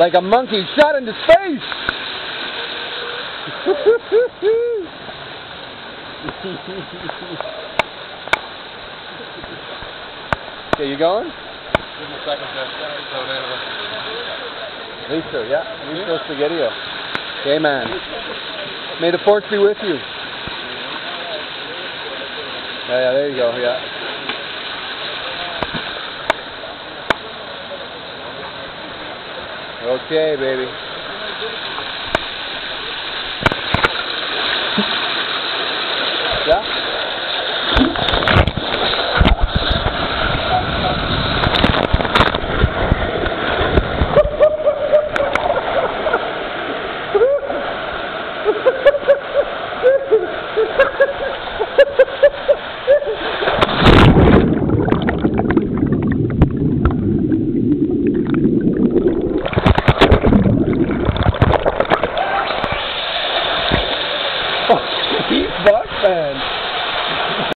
Like a monkey shot into space! okay, you going? Lisa, yeah. Lisa Spaghettio. Okay, man. May the force be with you. Yeah, yeah, there you go, yeah. Okay, baby. Yeah? Buckman.